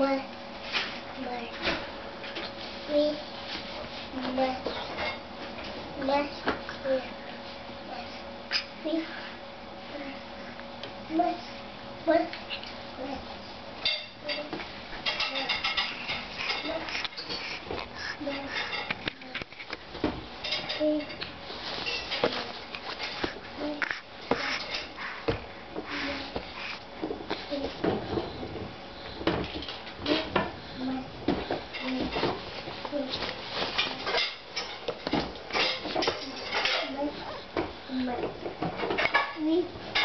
my, my, me, my, my, my, me, my, my, my, Thank you. Thank you.